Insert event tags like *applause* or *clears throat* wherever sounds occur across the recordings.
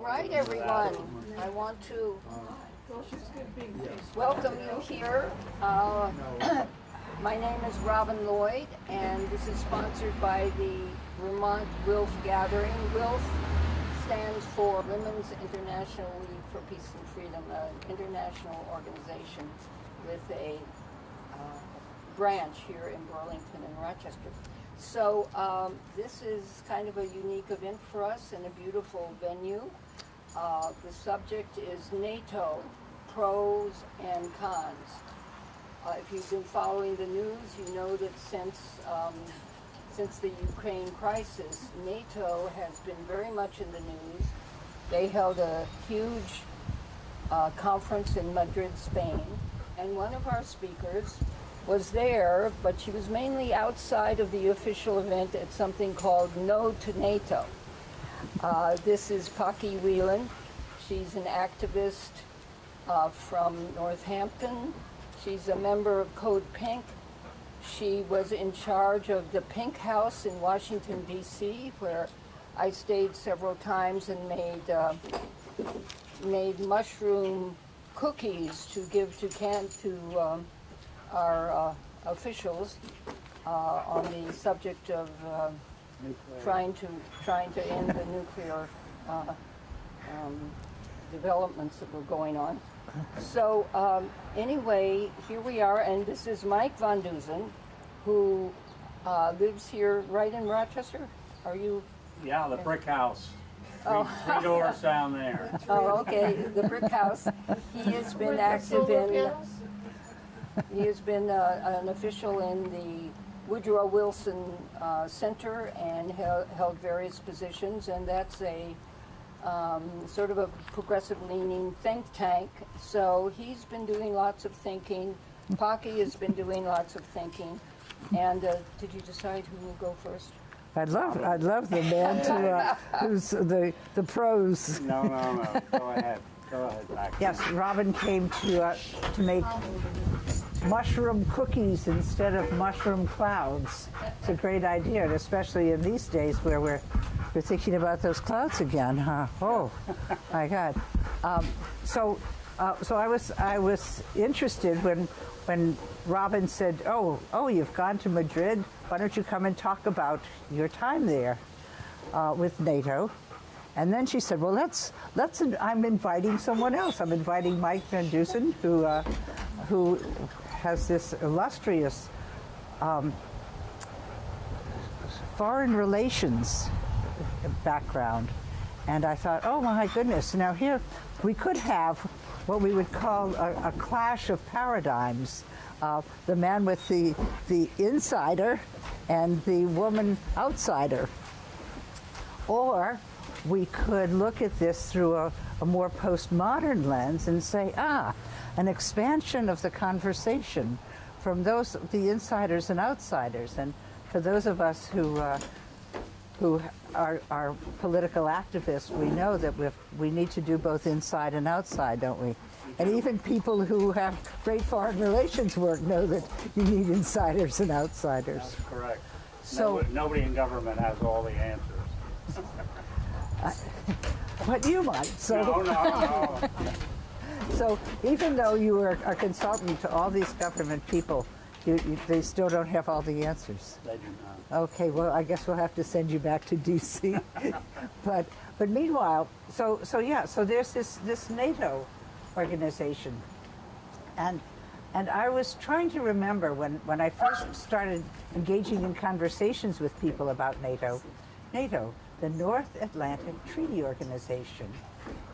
All right, everyone. I want to welcome you here. Uh, *clears throat* my name is Robin Lloyd, and this is sponsored by the Vermont WILPF Gathering. WILPF stands for Women's International League for Peace and Freedom, an international organization with a uh, branch here in Burlington and Rochester. So um, this is kind of a unique event for us and a beautiful venue. Uh, the subject is NATO, pros and cons. Uh, if you've been following the news, you know that since um, since the Ukraine crisis, NATO has been very much in the news. They held a huge uh, conference in Madrid, Spain, and one of our speakers was there, but she was mainly outside of the official event at something called No to NATO. Uh, this is Paki Wieland. She's an activist uh, from Northampton. She's a member of Code Pink. She was in charge of the Pink House in Washington, D.C., where I stayed several times and made, uh, made mushroom cookies to give to, can to um, our uh, officials uh, on the subject of uh, trying to trying to end the nuclear uh, um, developments that were going on. So um, anyway, here we are, and this is Mike Van Dusen, who uh, lives here right in Rochester. Are you? Yeah, the brick house. Three, Oh. three doors down there. *laughs* Oh, okay, the brick house. He has been active in. He has been uh, an official in the Woodrow Wilson uh, Center and held, held various positions, and that's a um, sort of a progressive leaning think tank. So he's been doing lots of thinking. Paki has been doing lots of thinking. And uh, did you decide who will go first? I'd love, I'd love the man to, uh, who's the, the pros. No, no, no. Go ahead. Go ahead, back. Yes, Robin came to, uh, to make mushroom cookies instead of mushroom clouds. It's a great idea, and especially in these days where we're, we're thinking about those clouds again, huh? Oh, my God. Um, so, uh, so I was, I was interested when, when Robin said, "Oh, oh, you've gone to Madrid. Why don't you come and talk about your time there uh, with NATO?" And then she said, "Well, let's let's. I'm inviting someone else. I'm inviting Mike Van Dusen, who uh, who has this illustrious um, foreign relations background." And I thought, "Oh my goodness! Now here we could have what we would call a, a clash of paradigms." Uh, the man with the the insider and the woman outsider, or we could look at this through a, a, more postmodern lens and say, ah, an expansion of the conversation from those, the insiders and outsiders. And for those of us who, uh, who are, are political activists, we know that we we need to do both inside and outside, don't we? And even people who have great foreign relations work know that you need insiders and outsiders. That's correct. So- nobody, nobody in government has all the answers. *laughs* But you might. So. No, no, no. *laughs* So even though you are a consultant to all these government people, you, you, they still don't have all the answers. They do not. Okay, well, I guess we'll have to send you back to D.C. *laughs* but but meanwhile, so so yeah, so there's this this NATO organization, and and I was trying to remember when when I first started engaging in conversations with people about NATO, NATO, the North Atlantic Treaty Organization,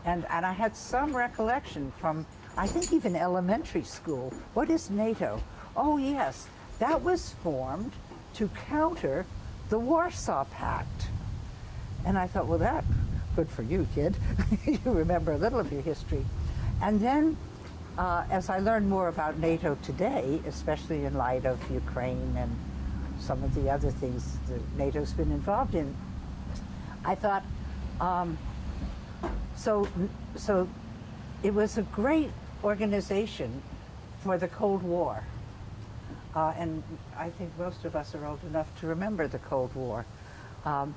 and and I had some recollection from I think even elementary school. What is NATO? Oh yes, that was formed to counter the Warsaw Pact. And I thought, well, that, good for you, kid. *laughs* you remember a little of your history. And then, uh, as I learned more about NATO today, especially in light of Ukraine and some of the other things that NATO's been involved in, I thought, um, so, so it was a great organization for the Cold War. Uh, and I think most of us are old enough to remember the Cold War. Um,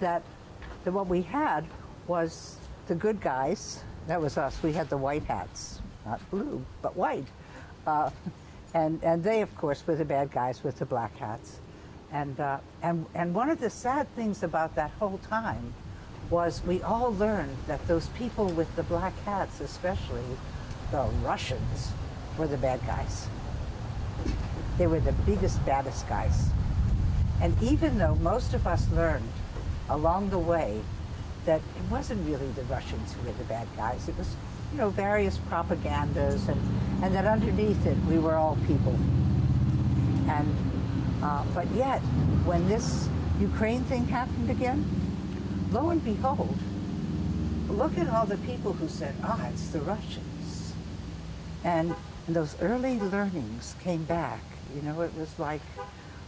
that, that what we had was the good guys, that was us. We had the white hats, not blue, but white. Uh, and, and they, of course, were the bad guys with the black hats. And, uh, and, and one of the sad things about that whole time was we all learned that those people with the black hats, especially the Russians, were the bad guys. They were the biggest, baddest guys. And even though most of us learned along the way that it wasn't really the Russians who were the bad guys, it was, you know, various propagandas, and, and that underneath it, we were all people. And, uh, but yet, when this Ukraine thing happened again, lo and behold, look at all the people who said, ah, it's the Russians. And, those early learnings came back. You know, it was like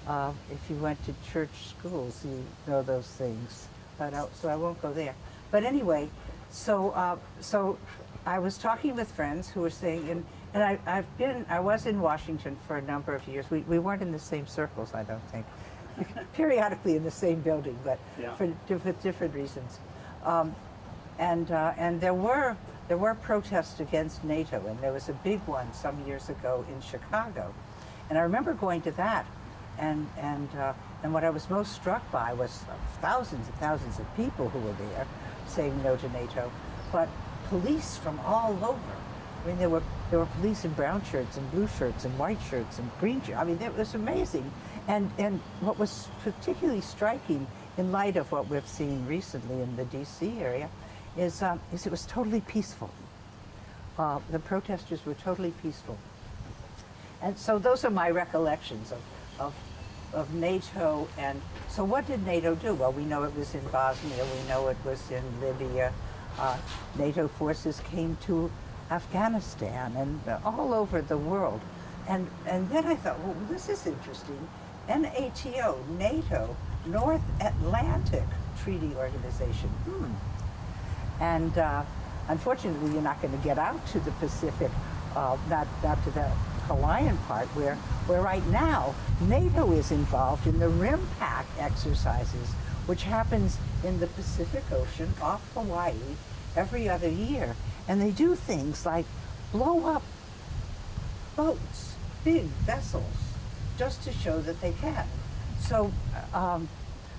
uh, if you went to church schools, you know those things. But I, so I won't go there. But anyway, so uh, so I was talking with friends who were saying, and, and I, I've been, I was in Washington for a number of years. We, we weren't in the same circles, I don't think. Periodically in the same building, but Yeah. for different, different reasons. Um, and uh, and there were there were protests against NATO, and there was a big one some years ago in Chicago, and I remember going to that, and and uh, and what I was most struck by was thousands and thousands of people who were there saying no to NATO, but police from all over. I mean, there were there were police in brown shirts and blue shirts and white shirts and green shirts. I mean, it was amazing. And and what was particularly striking in light of what we've seen recently in the D.C. area is um, is it was totally peaceful. Uh, the protesters were totally peaceful. And so those are my recollections of, of, of NATO. And so what did NATO do? Well, we know it was in Bosnia. We know it was in Libya. Uh, NATO forces came to Afghanistan and all over the world. And, and then I thought, well, this is interesting. NATO, NATO, North Atlantic Treaty Organization. Hmm. And uh, unfortunately, you're not going to get out to the Pacific, uh, not, not to the Hawaiian part, where, where right now NATO is involved in the RIMPAC exercises, which happens in the Pacific Ocean off Hawaii every other year. And they do things like blow up boats, big vessels, just to show that they can. So, um,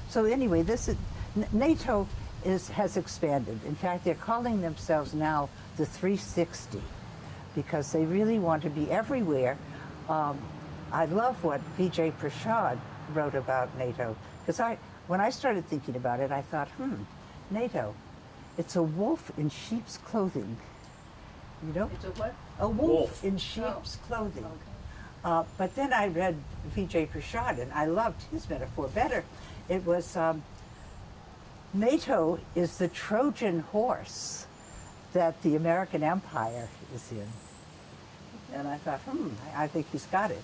so anyway, this is, NATO is, has expanded. In fact, they're calling themselves now the 360 because they really want to be everywhere. Um, I love what Vijay Prashad wrote about NATO because I, when I started thinking about it, I thought, hmm, NATO, it's a wolf in sheep's clothing. You know? It's a what? A wolf, Wolf. in sheep's clothing. Okay. Uh, but then I read Vijay Prashad and I loved his metaphor better. It was um, NATO is the Trojan horse that the American Empire is in. And I thought, hmm, I think he's got it.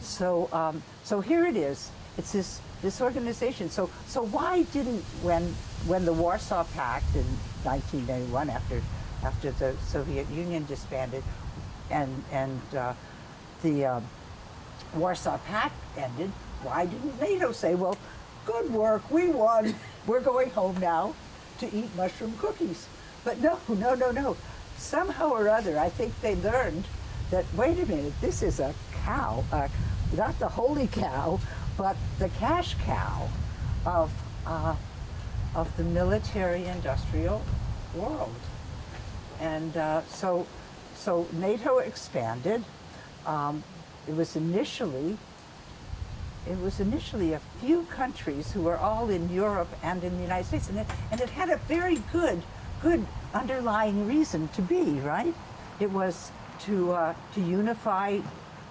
So, um, so here it is. It's this this organization. So, so why didn't when when the Warsaw Pact in 1991, after after the Soviet Union disbanded, and and uh, the um, Warsaw Pact ended, why didn't NATO say, well, good work, we won, we're going home now to eat mushroom cookies? But no, no, no, no. Somehow or other, I think they learned that, wait a minute, this is a cow, uh, not the holy cow, but the cash cow of, uh, of the military industrial world. And uh, so, so NATO expanded. Um, it was initially, it was initially a few countries who were all in Europe and in the United States, and it, and it had a very good, good underlying reason to be, right? It was to uh, to unify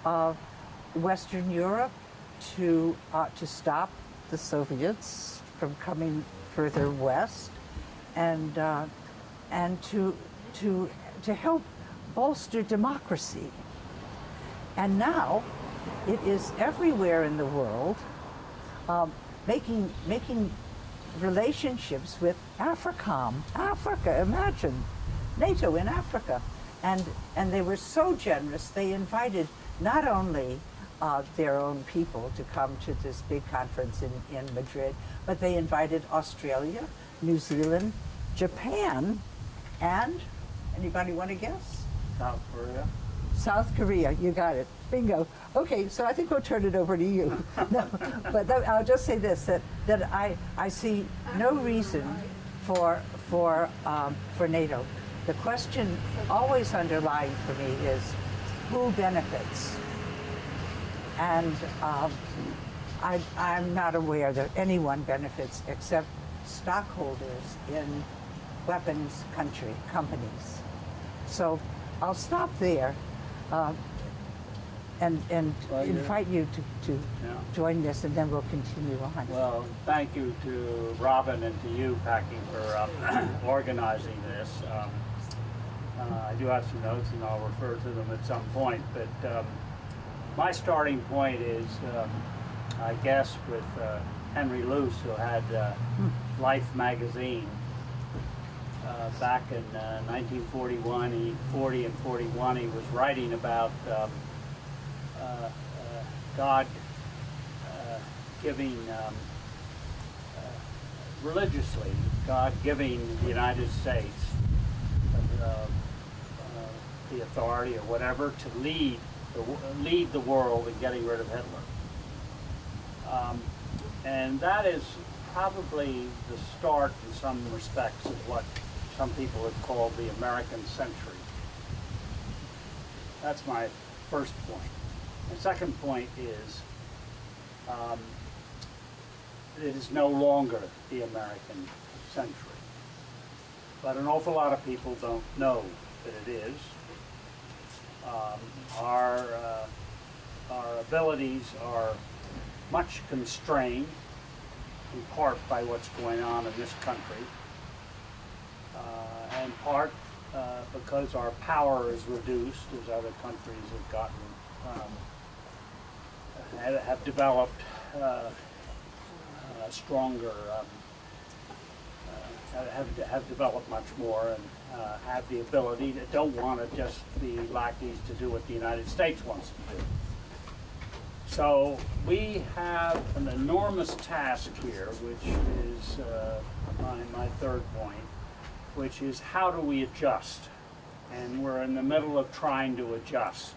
uh, Western Europe, to uh, to stop the Soviets from coming further west, and uh, and to to to help bolster democracy. And now, it is everywhere in the world, um, making making relationships with AFRICOM, Africa. Imagine NATO in Africa, and and they were so generous. They invited not only uh, their own people to come to this big conference in, in Madrid, but they invited Australia, New Zealand, Japan, and anybody want to guess? South Korea. South Korea, you got it. Bingo. Okay, so I think we'll turn it over to you. *laughs* no, but that, I'll just say this: that that I I see no reason for for um, for NATO. The question always underlying for me is who benefits, and um, I, I'm not aware that anyone benefits except stockholders in weapons country companies. So I'll stop there uh, and, and Well, invite you to, to Yeah. join this and then we'll continue on. Well, thank you to Robin and to you, Paki, for uh, *clears throat* organizing this. Um, uh, I do have some notes and I'll refer to them at some point, but um, my starting point is, um, I guess, with uh, Henry Luce, who had uh, Life magazine uh, back in uh, 1941, he, 40 and 41, he was writing about um, uh, uh, God uh, giving um, religiously, God giving the United States the authority or whatever to lead the, lead the world in getting rid of Hitler. Um, and that is probably the start in some respects of what some people have called the American century. That's my first point. The second point is um, it is no longer the American century. But an awful lot of people don't know that it is. Um, our, uh, our abilities are much constrained in part by what's going on in this country, and part uh, because our power is reduced as other countries have gotten, um, have, have developed uh, uh, stronger, um, uh, have, have developed much more and uh, have the ability to don't want to just be lackeys to do what the United States wants to do. So we have an enormous task here, which is uh, my, my third point, which is how do we adjust? And we're in the middle of trying to adjust.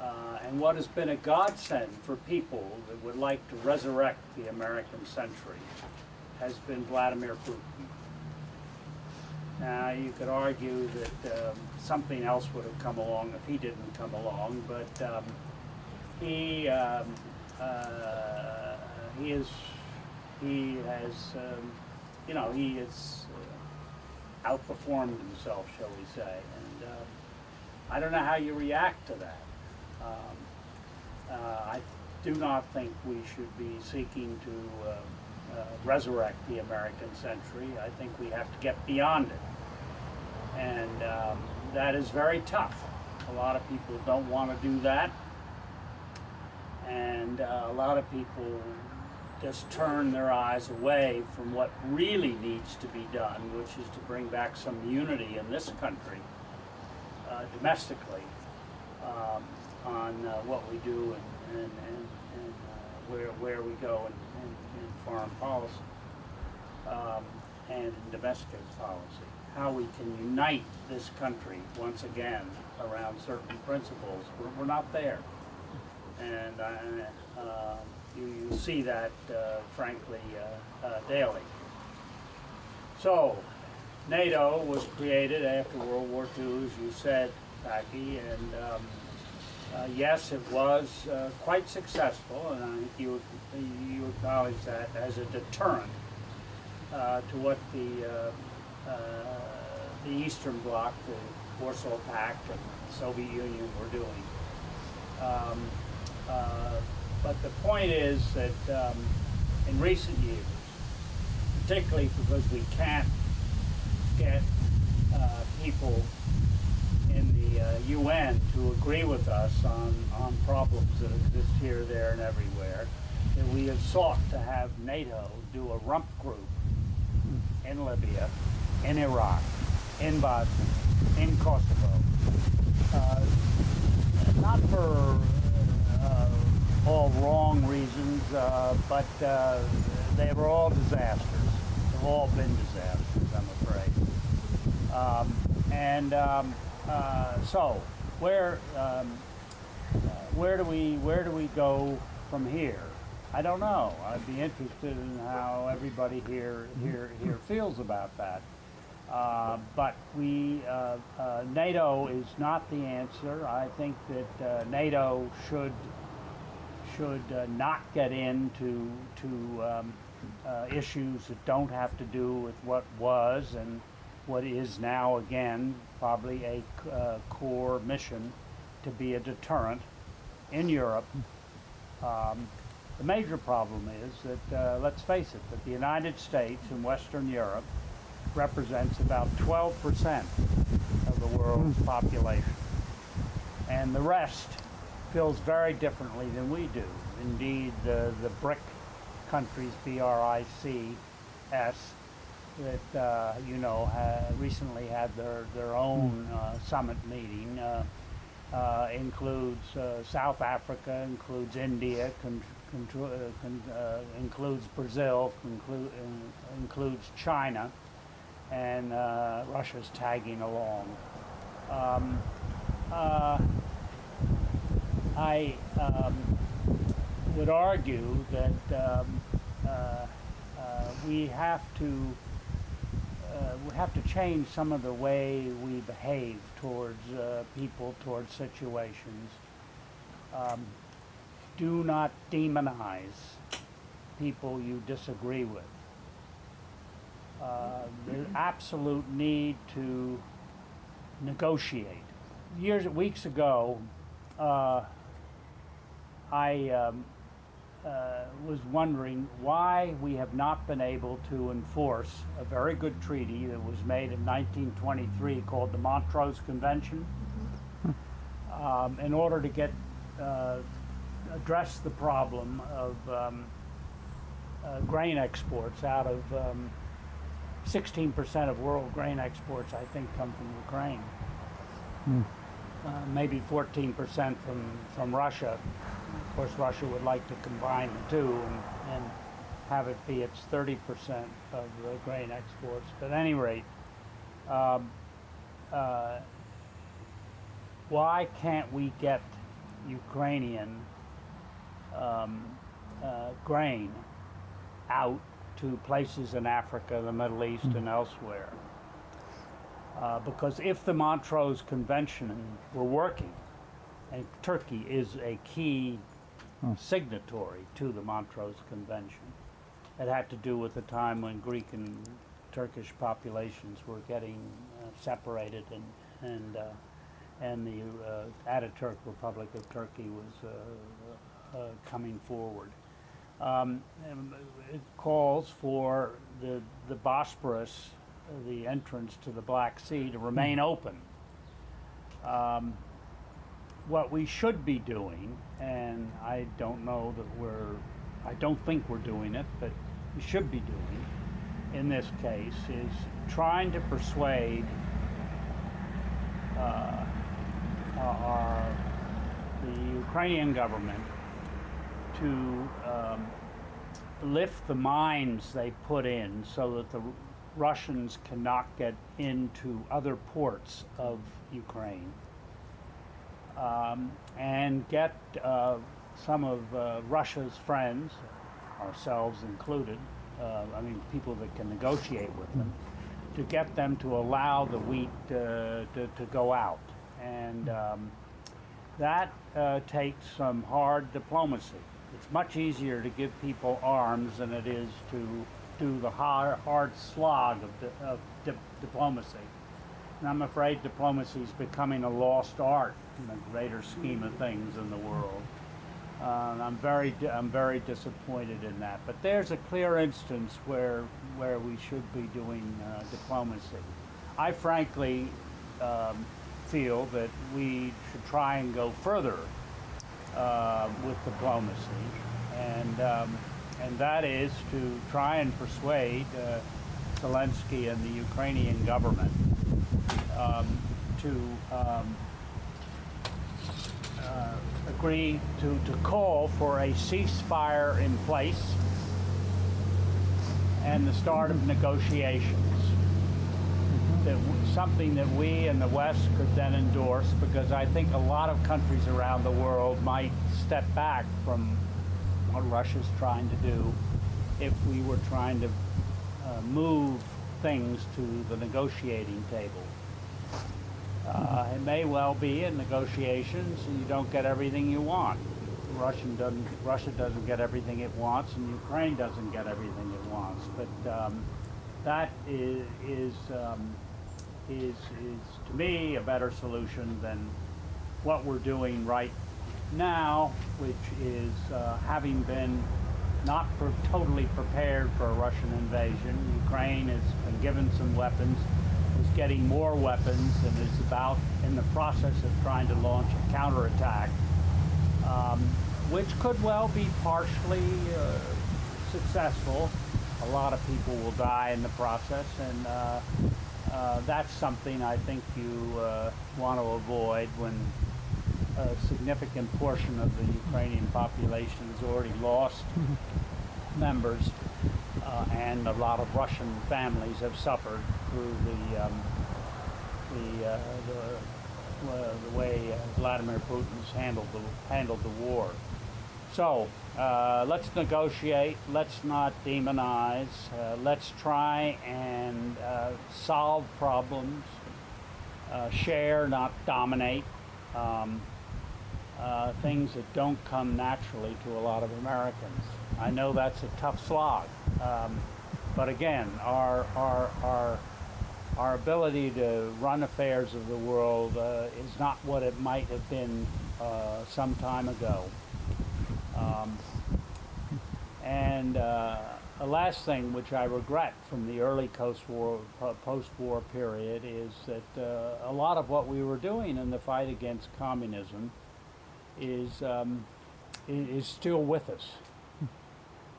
Uh, and what has been a godsend for people that would like to resurrect the American century has been Vladimir Putin. Now, you could argue that um, something else would have come along if he didn't come along, but um, he um, uh, he is he has um, you know he uh, outperformed himself, shall we say, and um, I don't know how you react to that. Um, uh, I do not think we should be seeking to uh, uh, resurrect the American century. I think we have to get beyond it, and um, that is very tough. A lot of people don't want to do that and uh, a lot of people just turn their eyes away from what really needs to be done, which is to bring back some unity in this country uh, domestically um, on uh, what we do and, and, and, and uh, where, where we go in, in, in foreign policy um, and in domestic policy. How we can unite this country once again around certain principles. We're, we're not there and uh, uh, you, you see that, uh, frankly, uh, uh, daily. So, NATO was created after World War II, as you said, Paki, and um, uh, yes, it was uh, quite successful, and I think you, you acknowledge that as a deterrent uh, to what the, uh, the Eastern Bloc, the Warsaw Pact, and the Soviet Union were doing. Um, but the point is that um, in recent years, particularly because we can't get uh, people in the uh, UN to agree with us on, on problems that exist here, there, and everywhere, that we have sought to have NATO do a rump group in Libya, in Iraq, in Bosnia, in Kosovo. Uh, not for all wrong reasons, uh, but uh, they were all disasters. They've all been disasters, I'm afraid. Um, and um, uh, so, where um, where do we where do we go from here? I don't know. I'd be interested in how everybody here here here feels about that. Uh, but we uh, uh, NATO is not the answer. I think that uh, NATO should should uh, not get into to um, uh, issues that don't have to do with what was and what is now again probably a uh, core mission to be a deterrent in Europe. Um, the major problem is that, uh, let's face it, that the United States and Western Europe represents about 12% of the world's population. And the rest feels very differently than we do. Indeed, the, the BRIC countries, B-R-I-C-S, that uh, you know ha- recently had their their own uh, summit meeting. Uh, uh, includes uh, South Africa, includes India, uh, uh, includes Brazil, includes China, and uh, Russia's tagging along. Um, uh, I um, would argue that um, uh, uh, we have to uh, we have to change some of the way we behave towards uh, people, towards situations. Um, do not demonize people you disagree with. Uh, the absolute need to negotiate. Years, weeks ago, uh, I um, uh, was wondering why we have not been able to enforce a very good treaty that was made in 1923 called the Montreux Convention um, in order to get uh, address the problem of um, uh, grain exports out of um, 16% of world grain exports, I think, come from Ukraine. Uh, maybe 14% from, from Russia. Of course, Russia would like to combine the two and, and have it be its 30% of the grain exports. But at any rate, um, uh, why can't we get Ukrainian um, uh, grain out to places in Africa, the Middle East, and elsewhere? Uh, because if the Montreux Convention were working, and Turkey is a key signatory to the Montreux Convention, it had to do with the time when Greek and Turkish populations were getting uh, separated, and and uh, and the uh, Ataturk Republic of Turkey was uh, uh, coming forward. Um, it calls for the the Bosporus, the entrance to the Black Sea, to remain open. Um, what we should be doing, and I don't know that we're, I don't think we're doing it, but we should be doing in this case is trying to persuade uh, our, the Ukrainian government to um, lift the mines they put in so that the Russians cannot get into other ports of Ukraine um, and get uh, some of uh, Russia's friends, ourselves included, uh, I mean, people that can negotiate with them, to get them to allow the wheat to, to go out. And um, that takes some hard diplomacy. It's much easier to give people arms than it is to do the hard, hard slog of, di- of di- diplomacy. And I'm afraid diplomacy is becoming a lost art in the greater scheme of things in the world. Uh, I'm very, I'm very disappointed in that. But there's a clear instance where, where we should be doing uh, diplomacy. I frankly um, feel that we should try and go further uh, with diplomacy, and um, and that is to try and persuade uh, Zelensky and the Ukrainian government um, to um, uh, agree to, to call for a ceasefire in place and the start of negotiations. that something that we in the West could then endorse because I think a lot of countries around the world might step back from what Russia's trying to do if we were trying to uh, move things to the negotiating table. Uh, it may well be in negotiations and you don't get everything you want. Russian doesn't, Russia doesn't get everything it wants and Ukraine doesn't get everything it wants. But um, that is, is, um, is, is to me a better solution than what we're doing right now, which is uh, having been not totally prepared for a Russian invasion. Ukraine has been given some weapons, getting more weapons, and is about in the process of trying to launch a counterattack, um, which could well be partially uh, successful. A lot of people will die in the process, and uh, uh, that's something I think you uh, want to avoid when a significant portion of the Ukrainian population has already lost members, uh, and a lot of Russian families have suffered through the um, the, uh, the, uh, the way Vladimir Putin's handled the handled the war. So uh, let's negotiate. Let's not demonize. Uh, let's try and uh, solve problems. Share, not dominate. Um, things that don't come naturally to a lot of Americans. I know that's a tough slog, um, but again, our our our our ability to run affairs of the world uh, is not what it might have been uh, some time ago. Um, and uh, a last thing, which I regret from the early post-war, post-war period, is that uh, a lot of what we were doing in the fight against communism is um, is still with us.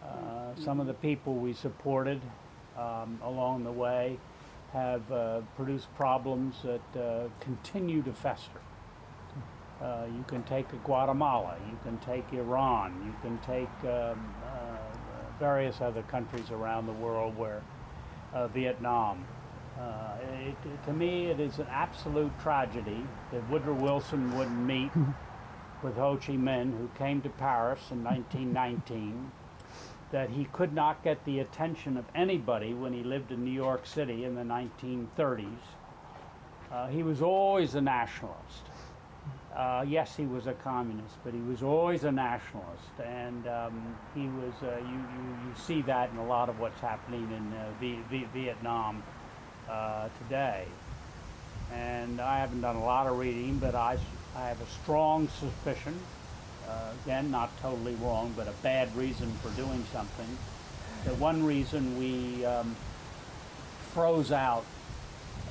Uh, some of the people we supported um, along the way have uh, produced problems that uh, continue to fester. Uh, you can take Guatemala, you can take Iran, you can take um, uh, various other countries around the world where uh, Vietnam. Uh, it, it- to me, it is an absolute tragedy that Woodrow Wilson wouldn't meet *laughs* with Ho Chi Minh, who came to Paris in 1919, that he could not get the attention of anybody when he lived in New York City in the 1930s. Uh, he was always a nationalist. Uh, yes, he was a communist, but he was always a nationalist, and um, he was. Uh, you, you you see that in a lot of what's happening in uh, v- v- Vietnam uh, today. And I haven't done a lot of reading, but I I have a strong suspicion, uh, again, not totally wrong, but a bad reason for doing something. The one reason we um, froze out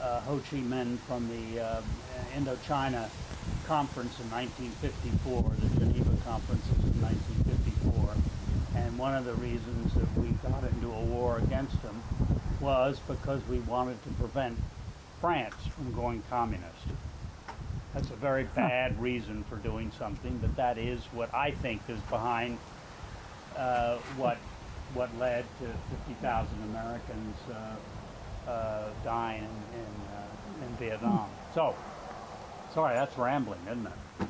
uh, Ho Chi Minh from the uh, Indochina conference in 1954, the Geneva conferences in 1954. And one of the reasons that we got into a war against them was because we wanted to prevent France from going communist. That's a very bad reason for doing something, but that is what I think is behind uh, what what led to 50,000 Americans uh, uh, dying in in, uh, in Vietnam. So, sorry, that's rambling, isn't it?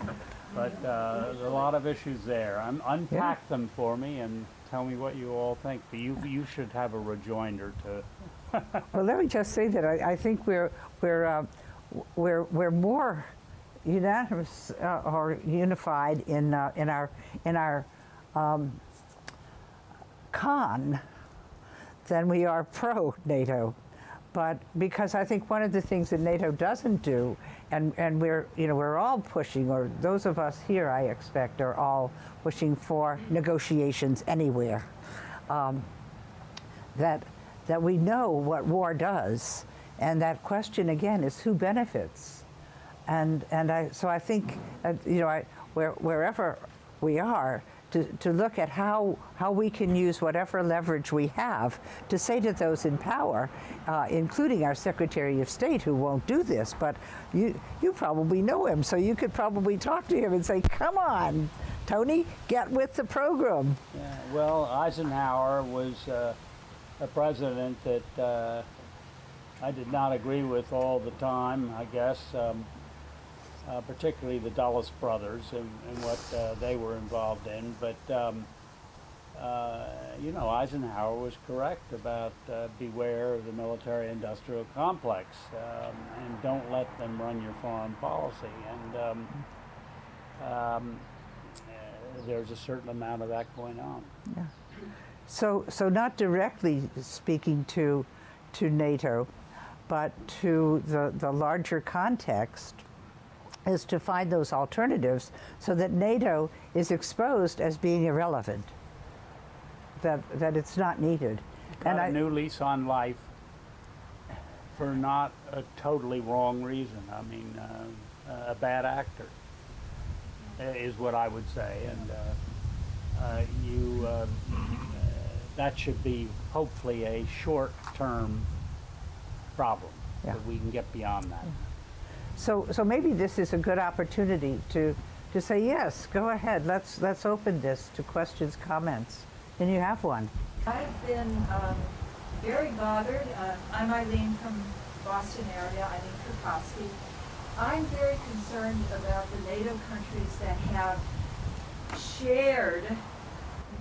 But uh, there's a lot of issues there. Un- unpack them for me and tell me what you all think. But you you should have a rejoinder to. *laughs* Well, let me just say that I, I think we're we're uh, we're we're more unanimous uh, or unified in uh, in our in our um, con than we are pro NATO. But because I think one of the things that NATO doesn't do, and, and we're you know we're all pushing, or those of us here I expect are all pushing for negotiations anywhere. Um, that that we know what war does, and that question again is who benefits, and and I so I think uh, you know I where, wherever we are to, to look at how how we can use whatever leverage we have to say to those in power, uh, including our Secretary of State who won't do this, but you you probably know him, so you could probably talk to him and say, come on, Tony, get with the program. Yeah, well, Eisenhower was uh, a president that uh, I did not agree with all the time, I guess, um, uh, particularly the Dulles brothers and, and what uh, they were involved in. But, um, uh, you know, Eisenhower was correct about uh, beware of the military industrial complex um, and don't let them run your foreign policy. And um, um, uh, there's a certain amount of that going on. Yeah. So, so not directly speaking to, to NATO, but to the, the larger context is to find those alternatives so that NATO is exposed as being irrelevant, that, that it's not needed. Got a new lease on life for not a totally wrong reason. I mean, uh, a bad actor is what I would say, and uh, uh, you uh, that should be hopefully a short-term problem Yeah. that we can get beyond that. So, so maybe this is a good opportunity to, to say, yes, go ahead, let's, let's open this to questions, comments. And you have one. I've been um, very bothered. Uh, I'm Eileen from Boston area, Eileen Krakowski. I'm very concerned about the NATO countries that have shared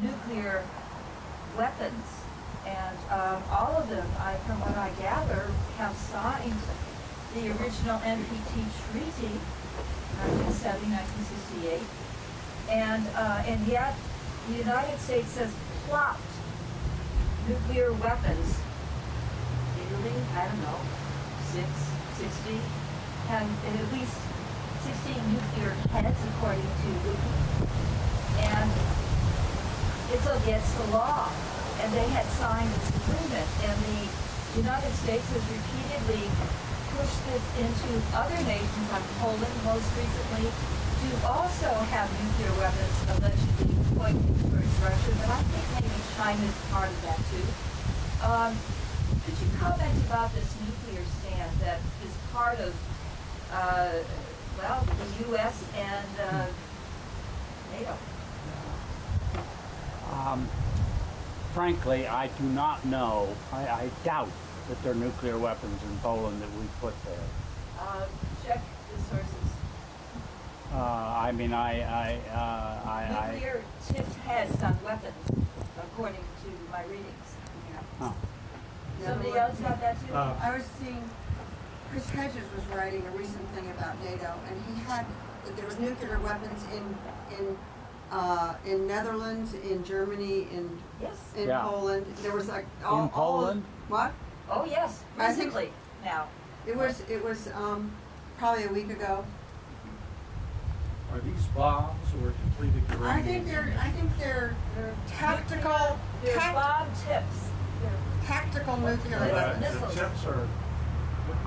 nuclear weapons. And um, all of them, I, from what I gather, have signed the original NPT treaty, 1970, 1968. And, uh, and yet, the United States has plopped nuclear weapons, Italy, I don't know, six, 60, and, and at least 16 nuclear heads according to Wiki. And it's against the law. And they had signed this agreement, and the United States has repeatedly pushed this into other nations, like Poland most recently, to also have nuclear weapons allegedly pointed towards Russia, but I think maybe China is part of that too. Um, could you comment about this nuclear stand that is part of, uh, well, the U.S. and uh, NATO? Um, frankly, I do not know. I, I doubt that there are nuclear weapons in Poland that we put there. Uh, check the sources. Uh, I mean, I, I, uh, I, I, Nuclear tipped heads on weapons, according to my readings. oh. Somebody else got that too? Uh, I was seeing, Chris Hedges was writing a recent thing about NATO, and he had, that there was nuclear weapons in, in, uh, in Netherlands, in Germany, in, Yes. in Yeah. Poland. There was like all, all of- Poland? What? Oh, yes, I think- recently now. It was, it was, um, probably a week ago. Are these bombs or depleted uranium? I think they're, I think they're They're tactical, They're tac- bomb tips. They're tactical nuclear Missiles. Uh, weapons. The tips are,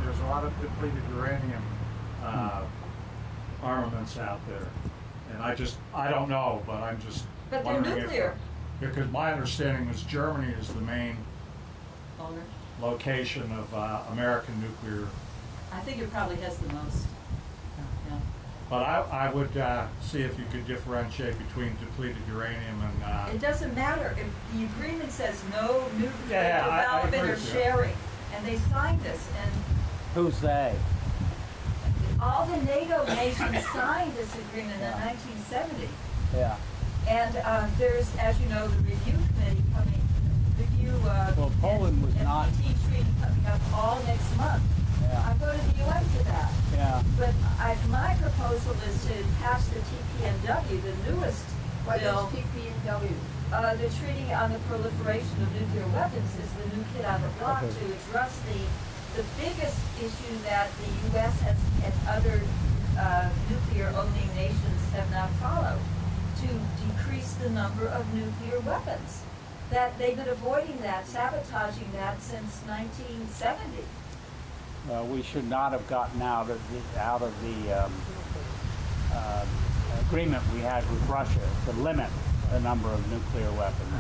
there's a lot of depleted uranium uh, armaments out there. And I just, I don't know, but I'm just But they're wondering if. nuclear. Because my understanding was Germany is the main Owner. Location of uh, American nuclear. I think it probably has the most. Yeah. But I, I would uh, see if you could differentiate between depleted uranium and, uh, It doesn't matter, if the agreement says no nuclear Yeah, I- I development or with you. sharing, and they signed this, and Who's they? all the NATO *coughs* nations signed this agreement in nineteen seventy. Yeah. And uh, there's, as you know, the review committee coming, review, uh, Well, Poland was not- NPT treaty coming up all next month. Yeah. I'm going to the UN for that. Yeah. But I, my proposal is to pass the TPNW, the newest What is bill. TPNW? Uh, the Treaty on the Proliferation of Nuclear Weapons is the new kid on the block Okay. to address the, the biggest issue that the U.S. has, and other uh, nuclear-owning nations have not followed, to decrease the number of nuclear weapons. That they've been avoiding that, sabotaging that since 1970. Well, we should not have gotten out of the, out of the um, uh, agreement we had with Russia to limit the number of nuclear weapons.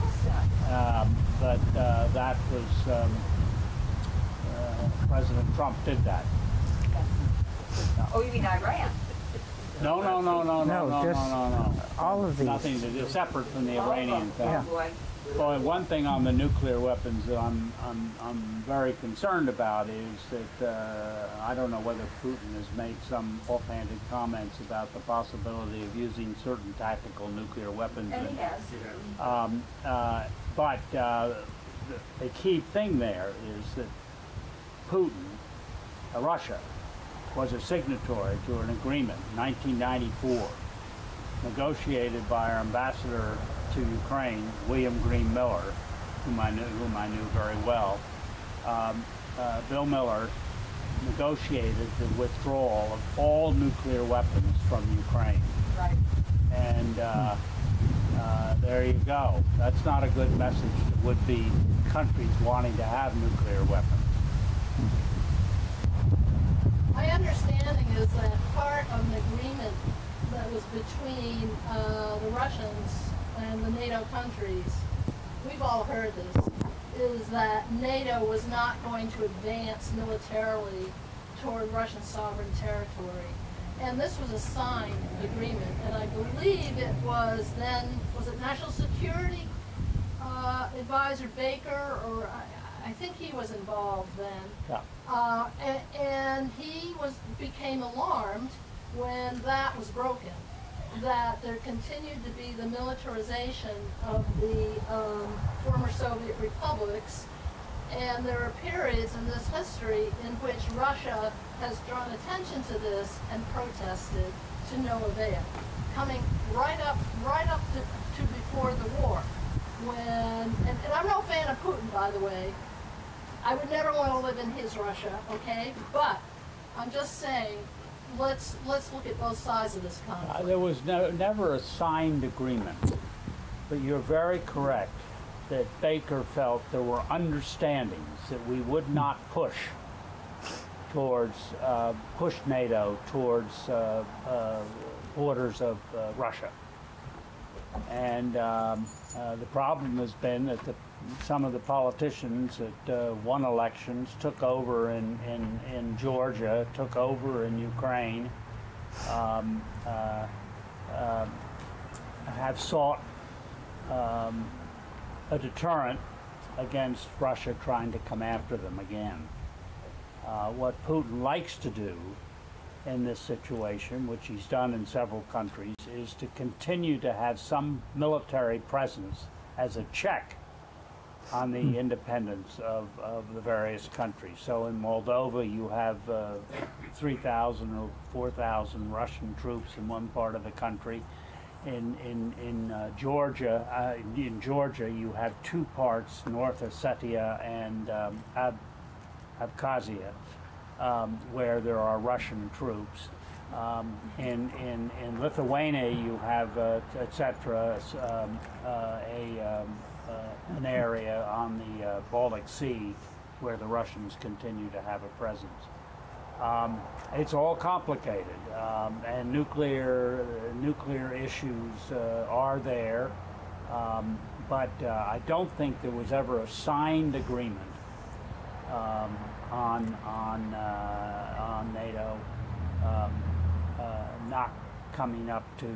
What's that? Um, but uh, that was um, uh, President Trump did that. Oh, you mean Iran? No, no, no, no, no, No, no, no, just no, no. All of these. Nothing to do separate from the Iranian Oh, thing. Yeah. Well, one thing on the nuclear weapons that I'm, I'm, I'm very concerned about is that uh, I don't know whether Putin has made some offhanded comments about the possibility of using certain tactical nuclear weapons. And he has. um, uh, but uh, the, the key thing there is that Putin, uh, Russia, was a signatory to an agreement in 1994, negotiated by our ambassador to Ukraine, William Green Miller, whom I knew, whom I knew very well. Um, uh, Bill Miller negotiated the withdrawal of all nuclear weapons from Ukraine. Right. And uh, uh, there you go. That's not a good message to would-be countries wanting to have nuclear weapons. My understanding is that part of the agreement that was between uh, the Russians and the NATO countries, we've all heard this, is that NATO was not going to advance militarily toward Russian sovereign territory. And this was a signed agreement, and I believe it was then, was it National Security uh, Advisor Baker, or I, I think he was involved then. Yeah. Uh, and, and he was became alarmed when that was broken. That there continued to be the militarization of the um, former Soviet republics, and there are periods in this history in which Russia has drawn attention to this and protested to no avail, coming right up, right up to, to before the war, when and, and I'm no fan of Putin, by the way. I would never want to live in his Russia, okay? But I'm just saying, let's let's look at both sides of this Uh, conflict. there was no, never a signed agreement, but you're very correct that Baker felt there were understandings that we would not push towards uh, push NATO towards uh, uh, borders of uh, Russia. And um, uh, the problem has been that the, some of the politicians that uh, won elections took over in, in, in Georgia, took over in Ukraine, um, uh, um, have sought um, a deterrent against Russia trying to come after them again. Uh, what Putin likes to do in this situation, which he's done in several countries, is to continue to have some military presence as a check on the independence of, of the various countries. So in Moldova, you have uh, 3,000 or 4,000 Russian troops in one part of the country. In, in, in uh, Georgia, uh, in Georgia, you have two parts, North Ossetia and um, Ab- Abkhazia, um, where there are Russian troops. Um, in, in, in Lithuania, you have, uh, et cetera, um, uh, a, um, an area on the uh, Baltic Sea where the Russians continue to have a presence. Um, it's all complicated, um, and nuclear nuclear issues uh, are there, um, but uh, I don't think there was ever a signed agreement um, on on uh, on NATO um, uh, not coming up to.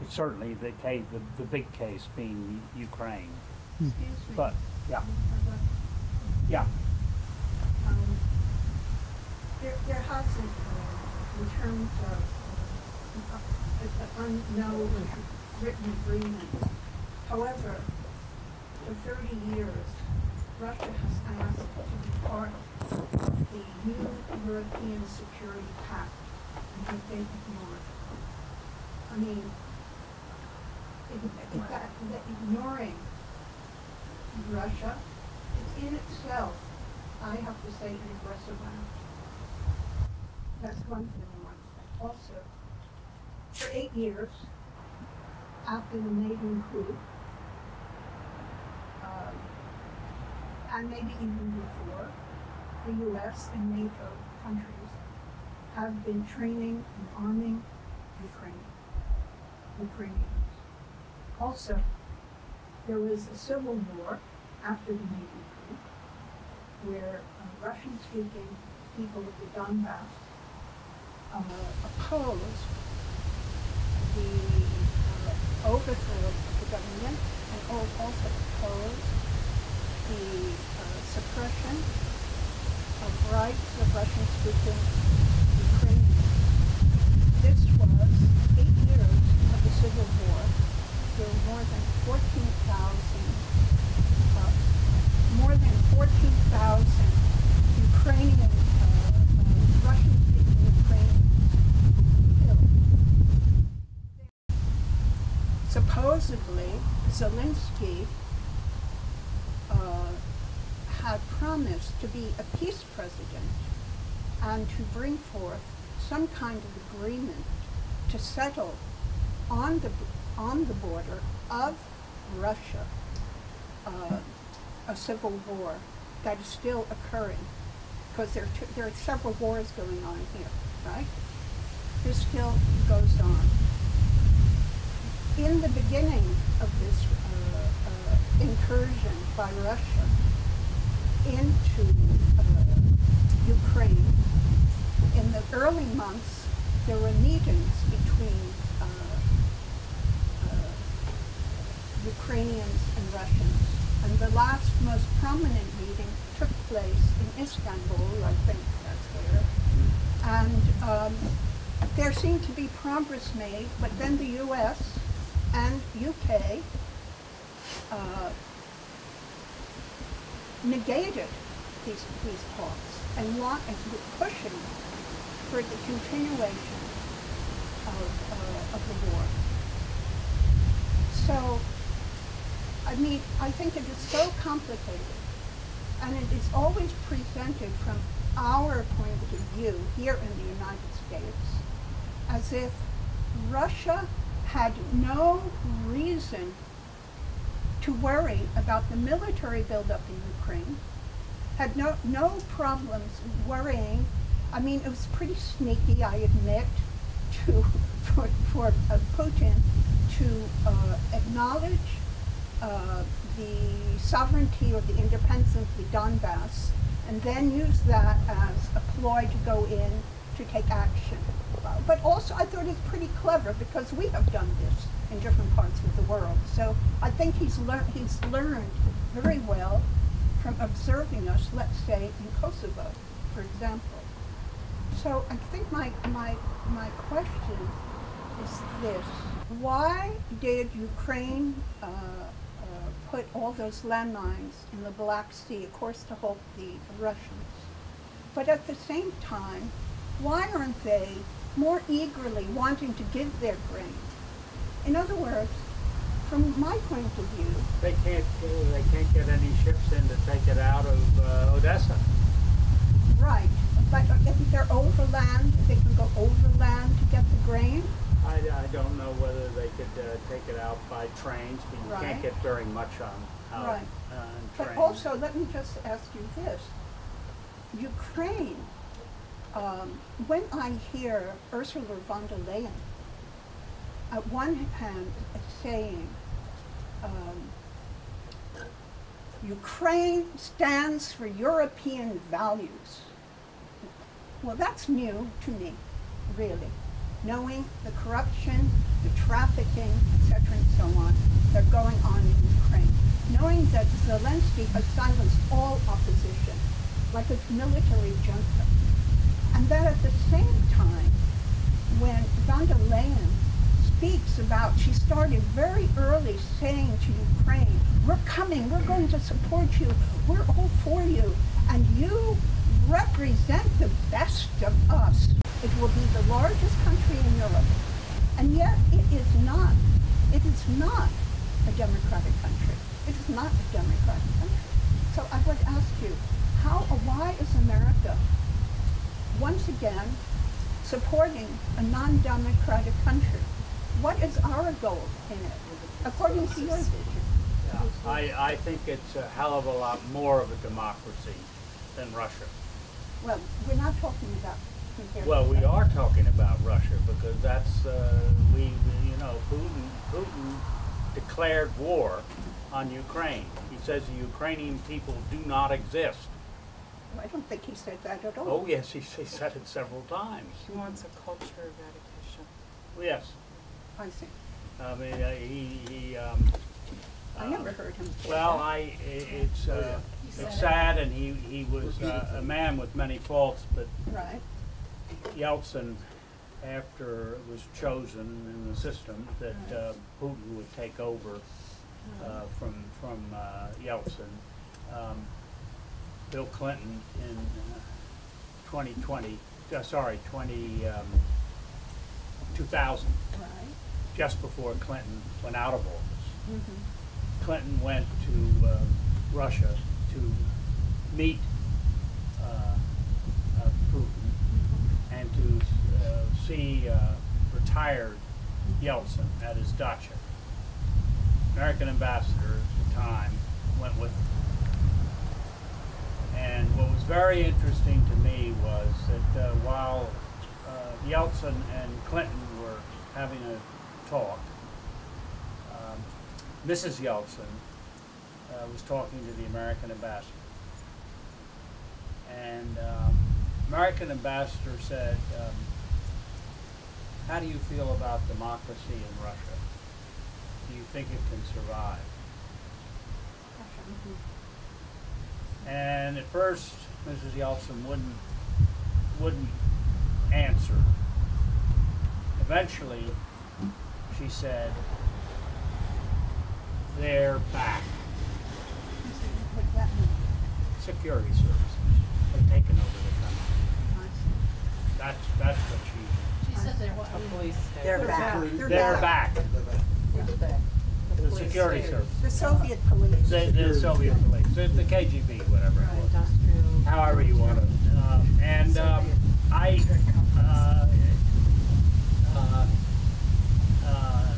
Um, certainly, the case, the, the big case being Ukraine, Excuse me. but yeah, yeah. um, There, there hasn't, uh, in terms of, uh, an unknown written agreement. However, for thirty years, Russia has asked to be part of the new European Security Pact and been ignored. I mean, in, fact, that ignoring Russia is in itself, I have to say, an aggressive act. That's one to say. Also, for eight years, after the Maidan coup, um, and maybe even before, the US and NATO countries have been training and arming Ukraine, Ukrainians. Also, there was a civil war after the Maidan coup, where uh, Russian-speaking people of the Donbass uh, opposed the uh, overthrow of the government and also opposed the uh, suppression of rights of Russian-speaking Ukrainians. This was eight years of the Civil War. There more than 14,000, uh, more than 14,000 Ukrainian, uh, uh, Russian-speaking Ukrainians killed. Supposedly, Zelensky uh, had promised to be a peace president and to bring forth some kind of agreement to settle on the on the border of Russia uh, a civil war that is still occurring because there, are there are several wars going on here, right? This still goes on. In the beginning of this uh, uh, incursion by Russia into uh, Ukraine, in the early months, there were meetings between uh, uh, Ukrainians and Russians. And the last most prominent meeting took place in Istanbul, I think that's where. And um, there seemed to be progress made, but then the US and UK uh, negated these, these talks and want pushing for the continuation of, uh, of the war. So, I mean, I think it is so complicated, and it is always presented from our point of view here in the United States as if Russia had no reason to worry about the military buildup in Ukraine, had no, no problems worrying. I mean, it was pretty sneaky, I admit, to, *laughs* for, for uh, Putin to uh, acknowledge uh, the sovereignty or the independence of the Donbass and then use that as a ploy to go in to take action. Uh, But also, I thought it's pretty clever because we have done this in different parts of the world. So I think he's learned he's learned very well from observing us. Let's say in Kosovo, for example. So I think my my my question is this: Why did Ukraine uh, uh, put all those landmines in the Black Sea, of course, to help the Russians? But at the same time, why aren't they more eagerly wanting to give their grain? In other words, from my point of view, They can't, uh, they can't get any ships in to take it out of uh, Odessa. right, but if they're overland, if they can go overland to get the grain. I, I don't know whether they could uh, take it out by trains, but you Right. can't get very much on, out Right. on But also, let me just ask you this. Ukraine, um, when I hear Ursula von der Leyen, at one hand saying, um, Ukraine stands for European values. Well, that's new to me, really. Knowing the corruption, the trafficking, etc., and so on, that are going on in Ukraine. Knowing that Zelensky has silenced all opposition, like a military junta. And that at the same time, when von der Leyen speaks about, she started very early saying to Ukraine, we're coming, we're going to support you, we're all for you, and you represent the best of us. It will be the largest country in Europe. And yet it is not, it is not a democratic country. It is not a democratic country. So I would ask you, how, or why is America once again supporting a non-democratic country? What is our goal in it, according to your vision? Yeah, I, I think it's a hell of a lot more of a democracy than Russia. Well, we're not talking about Well, we are talking about Russia because that's, uh, we, we- you know, Putin, Putin declared war on Ukraine. He says the Ukrainian people do not exist. I don't think he said that at all. Oh, yes, he, he said it several times. He wants a culture of eradication. Yes. I see. I mean, uh, he, he, um. I uh, never heard him Well, that. I, i- it's, uh, it's sad, and he, he was uh, a man with many faults, but Right, Yeltsin, after it was chosen in the system that uh, Putin would take over uh, from, from uh, Yeltsin, um, Bill Clinton in uh, 2020, uh, sorry, 20, um, 2000, right. just before Clinton went out of office. Mhm. Clinton went to uh, Russia to meet uh, uh, Putin and to uh, see uh, retired Yeltsin at his dacha. American ambassador at the time went with him. And what was very interesting to me was that uh, while uh, Yeltsin and Clinton were having a talk, um, Mrs. Yeltsin uh, was talking to the American ambassador. And um, American ambassador said, um, how do you feel about democracy in Russia? Do you think it can survive? And at first, Mrs. Yeltsin wouldn't wouldn't answer. Eventually, she said, "They're back. What's that mean? Security services have taken over the country. I see. That's that's what she. She said they're what? They're back. They're They're back. back. The security service. The Soviet police. The, the Soviet police, the, the KGB, whatever it was. however you want to. Um, and um, I, uh, uh, uh,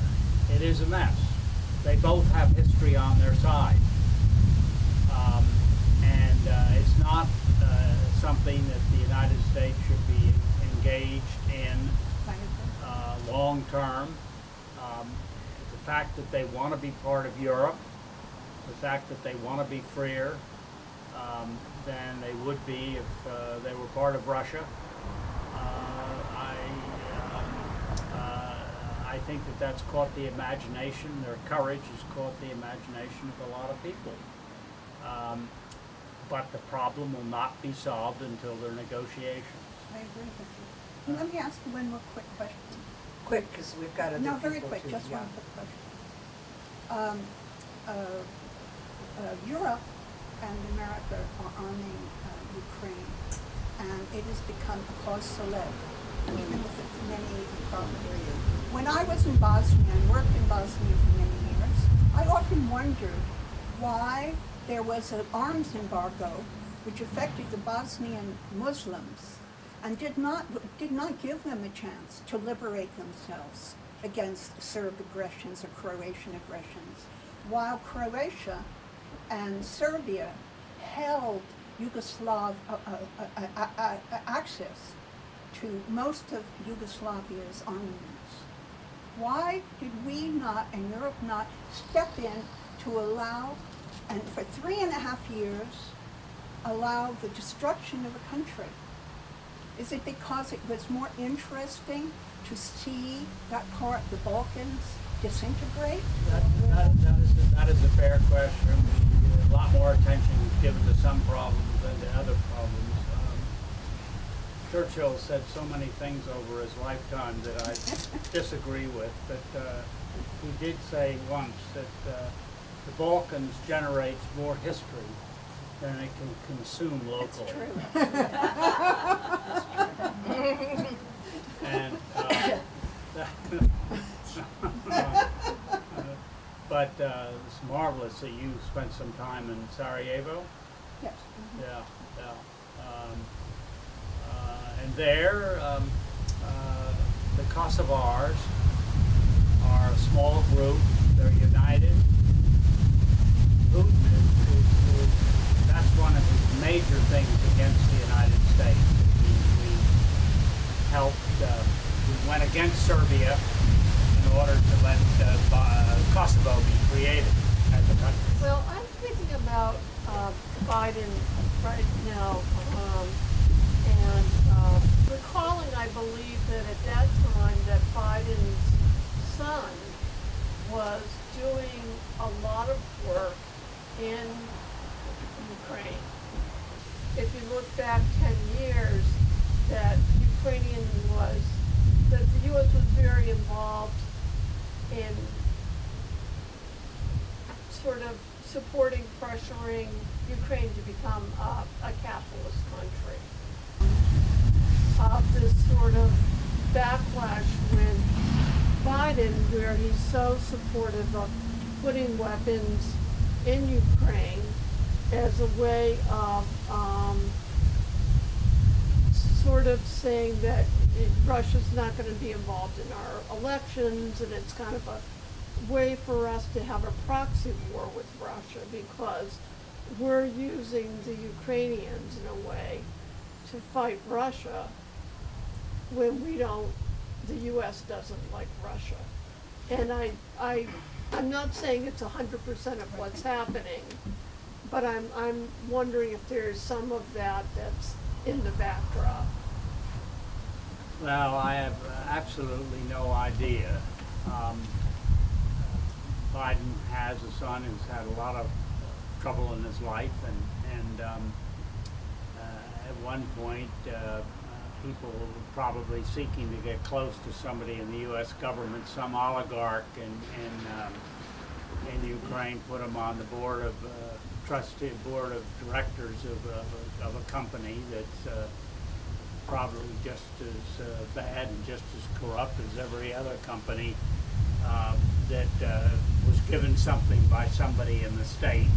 it is a mess. They both have history on their side, um, and uh, it's not uh, something that the United States should be engaged in uh, long term. Um, the fact that they want to be part of Europe, the fact that they want to be freer um, than they would be if uh, they were part of Russia. Uh, I, um, uh, I think that that's caught the imagination, their courage has caught the imagination of a lot of people. Um, but the problem will not be solved until their negotiations. I agree with you. Let me ask you one more quick question. Quick, because we've got other No, people very quick, too, just yeah. one quick question. Um, uh, uh, Europe and America are arming uh, Ukraine, and it has become a cause célèbre, even with many problems. When I was in Bosnia and worked in Bosnia for many years, I often wondered why there was an arms embargo which affected the Bosnian Muslims and did not, did not give them a chance to liberate themselves against Serb aggressions or Croatian aggressions, while Croatia and Serbia held Yugoslav uh, uh, uh, uh, uh, uh, access to most of Yugoslavia's armaments. Why did we not, and Europe not, step in to allow, and for three and a half years, allow the destruction of a country? Is it because it was more interesting to see that part, the Balkans, disintegrate? That, that, that is, a- that is a fair question. A lot more attention is given to some problems than to other problems. Um, Churchill said so many things over his lifetime that I *laughs* disagree with, but uh, he did say once that uh, the Balkans generates more history than it can consume locally. *laughs* And, uh, *laughs* but uh, it's marvelous that you spent some time in Sarajevo. Yes. Yeah, yeah. Um, uh, and there, um, uh, the Kosovars are a small group. They're united. Putin is, is, is that's one of the major things against the United States. We, we helped, uh, we went against Serbia in order to let uh, Kosovo be created as a country. Well, I'm thinking about uh, Biden right now, um, and uh, recalling, I believe that at that time that Biden's son sort of supporting, pressuring Ukraine to become uh, a capitalist country. Of this sort of backlash with Biden, where he's so supportive of putting weapons in Ukraine as a way of um, sort of saying that Russia's not going to be involved in our elections, and it's kind of a way for us to have a proxy war with Russia because we're using the Ukrainians in a way to fight Russia when we don't, the U.S. doesn't like Russia. And I, I, I'm not saying it's hundred percent of what's happening, but I'm, I'm wondering if there's some of that that's in the backdrop. Well, I have absolutely no idea. Um, Biden has a son who's had a lot of trouble in his life, and and um, uh, at one point, uh, people probably seeking to get close to somebody in the U.S. government, some oligarch in in, um, in Ukraine, put him on the board of uh, trustee board of directors of, of, a, of a company that's uh, probably just as uh, bad and just as corrupt as every other company uh, that uh, was given something by somebody in the state,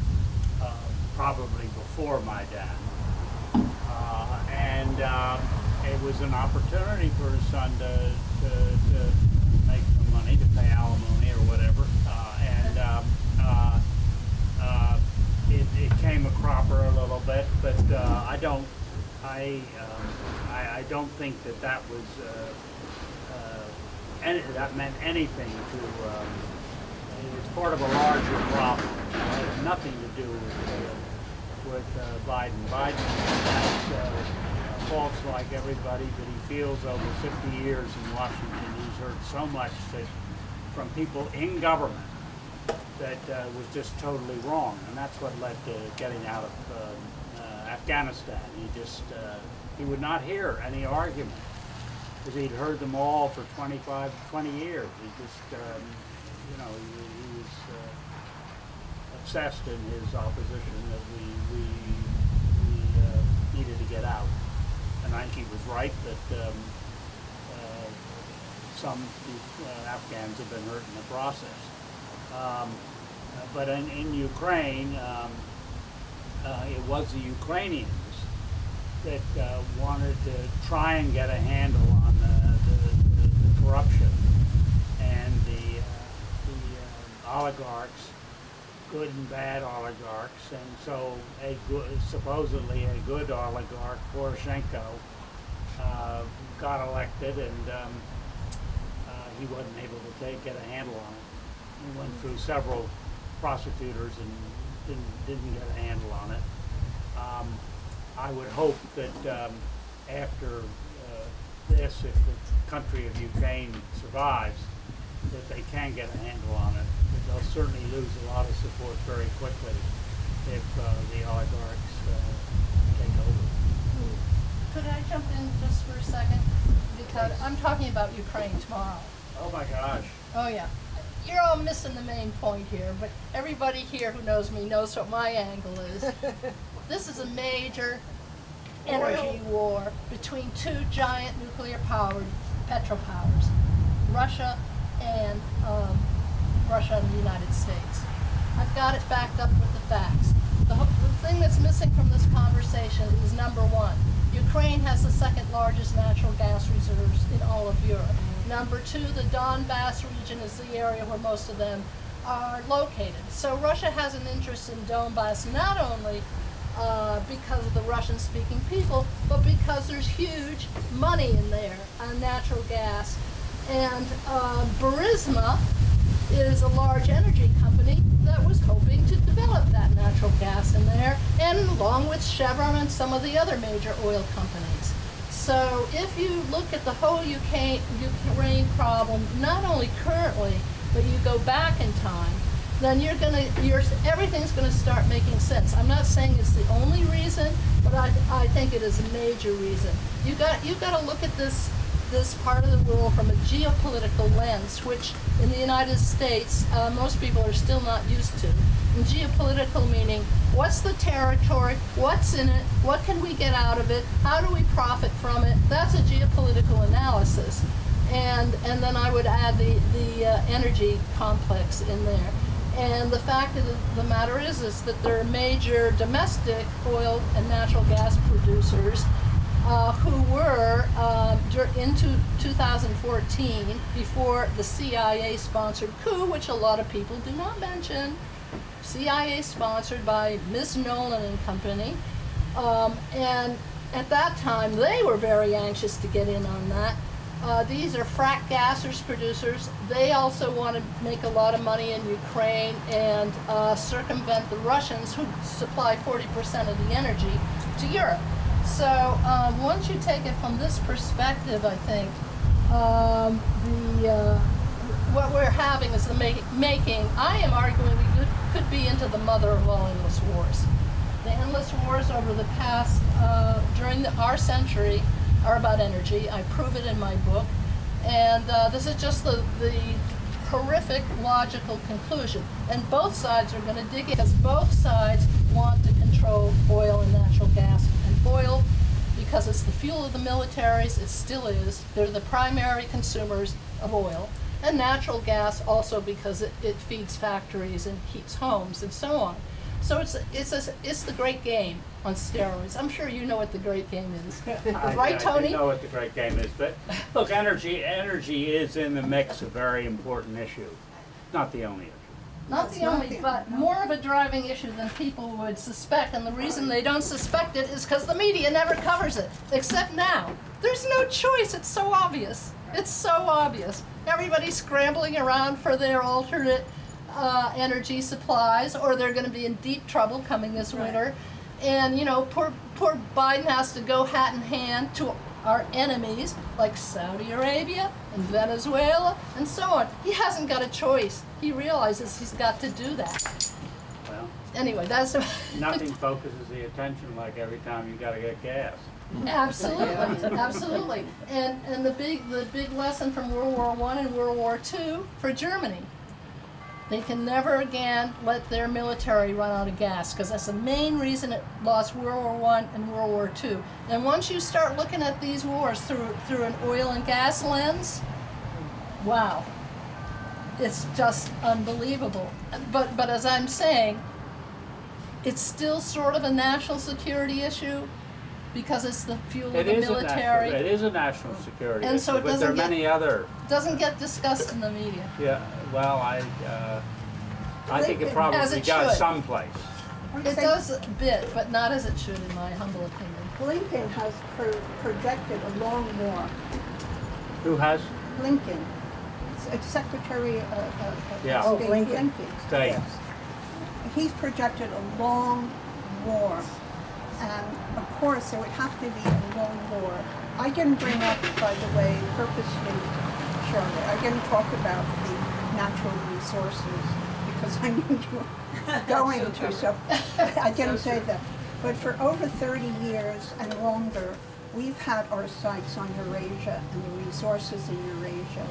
uh, probably before my dad. Uh, and um, it was an opportunity for his son to, to, to make some money to pay alimony or whatever. Uh, and um, uh, uh, it, it came a cropper a little bit, but uh, I don't, I, um, I, I don't think that that was, uh, uh, any, that meant anything to, um, it's part of a larger problem. It has nothing to do with, uh, with uh, Biden. Biden uh, faults like everybody, but he feels over 50 years in Washington, he's heard so much that from people in government that uh, was just totally wrong, and that's what led to getting out of um, uh, Afghanistan. He just uh, he would not hear any argument because he'd heard them all for 25, 20 years. He just um, you know he, he was uh, obsessed in his opposition that we we, we uh, needed to get out, and I think he was right that. Um, uh, some uh, Afghans have been hurt in the process. Um, but in, in Ukraine, um, uh, it was the Ukrainians that uh, wanted to try and get a handle on the, the, the, the corruption and the, uh, the uh, oligarchs, good and bad oligarchs, and so a good, supposedly a good oligarch, Poroshenko, uh, got elected, and um, uh, he wasn't able to take, get a handle on it. He went through several prosecutors and didn't, didn't get a handle on it. Um, I would hope that um, after uh, this, if the country of Ukraine survives, that they can get a handle on it. But they'll certainly lose a lot of support very quickly if uh, the oligarchs uh, take over. Could I jump in just for a second? Because I'm talking about Ukraine tomorrow. Oh my gosh. Oh, yeah. You're all missing the main point here, but everybody here who knows me knows what my angle is. *laughs* this is a major energy war between two giant nuclear powered petro powers, Russia and um, Russia and the United States. I've got it backed up with the facts. The, the thing that's missing from this conversation is number one, Ukraine has the second largest natural gas reserves in all of Europe. Number two, the Donbass region is the area where most of them are located. So Russia has an interest in Donbass not only uh, because of the Russian-speaking people, but because there's huge money in there on natural gas. And uh, Burisma is a large energy company that was hoping to develop that natural gas in there, and along with Chevron and some of the other major oil companies. So if you look at the whole UK, Ukraine problem, not only currently, but you go back in time, then you're gonna, you're, everything's gonna start making sense. I'm not saying it's the only reason, but I, I think it is a major reason. You got, you got to look at this, this part of the world from a geopolitical lens, which in the United States uh, most people are still not used to. And geopolitical meaning, what's the territory, what's in it, what can we get out of it, how do we profit from it? That's a geopolitical analysis. And, and then I would add the, the uh, energy complex in there. And the fact of the, matter is, is that there are major domestic oil and natural gas producers uh, who were uh, into 2014 before the CIA sponsored coup, which a lot of people do not mention. CIA sponsored by Miss Nuland and Company. Um, and at that time, they were very anxious to get in on that. Uh, these are frack gassers producers. They also want to make a lot of money in Ukraine and uh, circumvent the Russians who supply 40% of the energy to Europe. So um, once you take it from this perspective, I think um, the uh, what we're having is the make, making. I am arguing we could, could be into the mother of all endless wars. The endless wars over the past uh, during the, our century are about energy. I prove it in my book, and uh, this is just the the horrific logical conclusion. And both sides are going to dig it because both sides want to control oil and natural gas. Oil, because it's the fuel of the militaries, it still is. They're the primary consumers of oil. And natural gas also because it, it feeds factories and heats homes and so on. So it's it's a, it's the great game on steroids. I'm sure you know what the great game is, *laughs* I- right, I Tony? know what the great game is, but look, energy, energy is in the mix a very important issue, not the only issue. Not the only, but more of a driving issue than people would suspect, and the reason they don't suspect it is because the media never covers it, except now. There's no choice, it's so obvious. It's so obvious. Everybody's scrambling around for their alternate uh, energy supplies, or they're going to be in deep trouble coming this winter. And, you know, poor, poor Biden has to go hat in hand to our enemies like Saudi Arabia and Venezuela and so on. He hasn't got a choice. He realizes he's got to do that. Well, Anyway, that's nothing focuses the attention like every time you gotta get gas. absolutely, *laughs* absolutely. And and the big the big lesson from World War One and World War Two for Germany. They can never again let their military run out of gas because that's the main reason it lost World War One and World War Two. And once you start looking at these wars through through an oil and gas lens, wow, it's just unbelievable. But but as I'm saying, it's still sort of a national security issue because it's the fuel of the is a military. national, it is a national security And issue, so it but there are doesn't get- many other, Doesn't get discussed in the media. yeah, well, I, uh, I think it probably it does should. someplace. It does a bit, but not as it should, in my humble opinion. Blinken has pro- projected a long war. Who has Blinken, S- Secretary of, of, of Yeah. Oh, State Blinken. Blinken. states? He's projected a long war. And of course, there would have to be a long war. I didn't bring up, by the way, purposely, Charlotte, I didn't talk about the natural resources because I knew you were *laughs* going to, so I didn't say that. But for over 30 years and longer, we've had our sights on Eurasia and the resources in Eurasia.